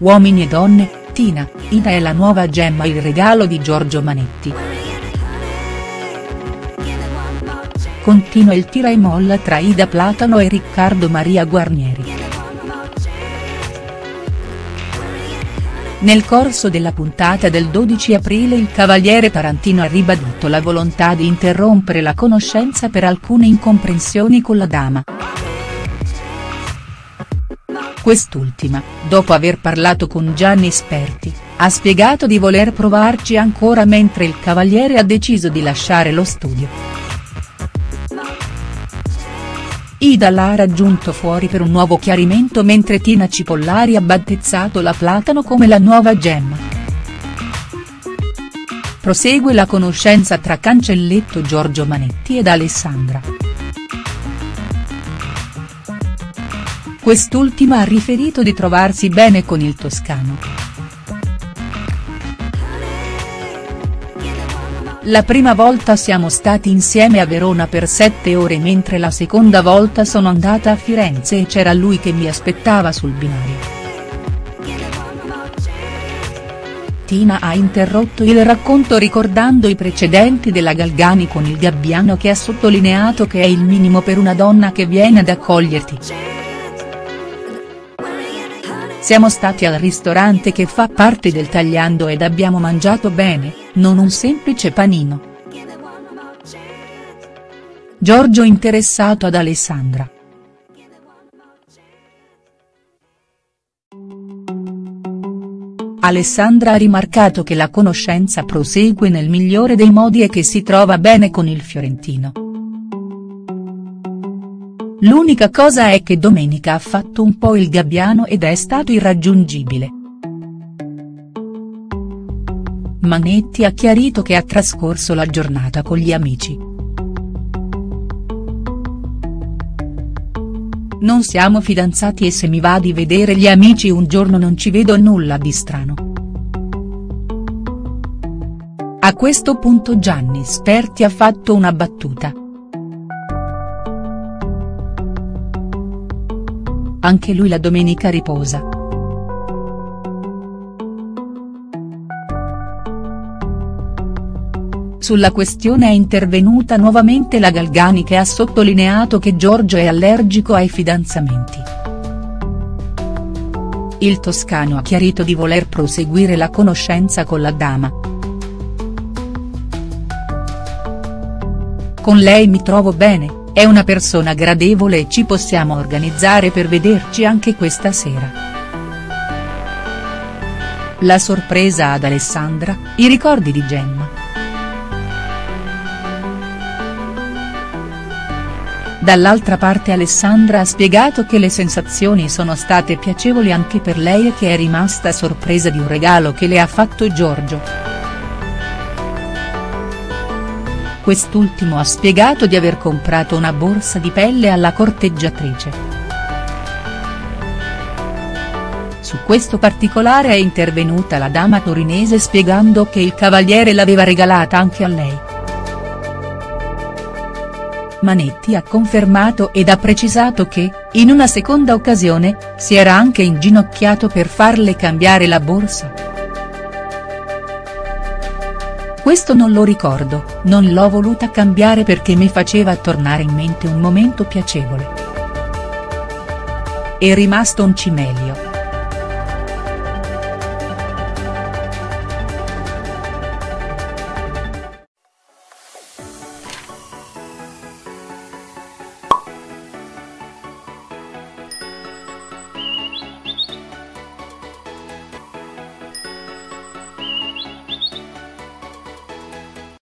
Uomini e donne, Tina, Ida è la nuova gemma il regalo di Giorgio Manetti. Continua il tira e molla tra Ida Platano e Riccardo Maria Guarnieri. Nel corso della puntata del 12 aprile il cavaliere Tarantino ha ribadito la volontà di interrompere la conoscenza per alcune incomprensioni con la dama. Quest'ultima, dopo aver parlato con Gianni Sperti, ha spiegato di voler provarci ancora mentre il cavaliere ha deciso di lasciare lo studio. Ida l'ha raggiunto fuori per un nuovo chiarimento mentre Tina Cipollari ha battezzato la Platano come la nuova gemma. Prosegue la conoscenza tra Cancelletto Giorgio Manetti ed Alessandra. Quest'ultima ha riferito di trovarsi bene con il toscano. La prima volta siamo stati insieme a Verona per sette ore mentre la seconda volta sono andata a Firenze e c'era lui che mi aspettava sul binario. Tina ha interrotto il racconto ricordando i precedenti della Galgani con il Gabbiano che ha sottolineato che è il minimo per una donna che viene ad accoglierti. Siamo stati al ristorante che fa parte del tagliando ed abbiamo mangiato bene, non un semplice panino. Giorgio interessato ad Alessandra. Alessandra ha rimarcato che la conoscenza prosegue nel migliore dei modi e che si trova bene con il fiorentino. L'unica cosa è che domenica ha fatto un po' il gabbiano ed è stato irraggiungibile. Manetti ha chiarito che ha trascorso la giornata con gli amici. Non siamo fidanzati e se mi va di vedere gli amici un giorno non ci vedo nulla di strano. A questo punto Gianni Sperti ha fatto una battuta. Anche lui la domenica riposa. Sulla questione è intervenuta nuovamente la Galgani che ha sottolineato che Giorgio è allergico ai fidanzamenti. Il toscano ha chiarito di voler proseguire la conoscenza con la dama. Con lei mi trovo bene, è una persona gradevole e ci possiamo organizzare per vederci anche questa sera. La sorpresa ad Alessandra, i ricordi di Gemma. Dall'altra parte Alessandra ha spiegato che le sensazioni sono state piacevoli anche per lei e che è rimasta sorpresa di un regalo che le ha fatto Giorgio. Quest'ultimo ha spiegato di aver comprato una borsa di pelle alla corteggiatrice. Su questo particolare è intervenuta la dama torinese spiegando che il cavaliere l'aveva regalata anche a lei. Manetti ha confermato ed ha precisato che, in una seconda occasione, si era anche inginocchiato per farle cambiare la borsa. Questo non lo ricordo, non l'ho voluta cambiare perché mi faceva tornare in mente un momento piacevole. È rimasto un cimelio.